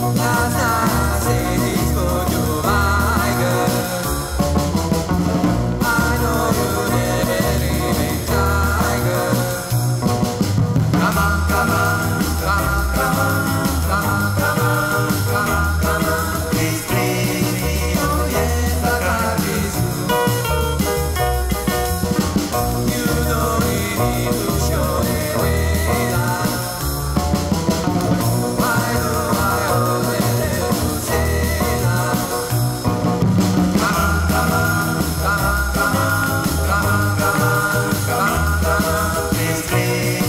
Pasa is clear.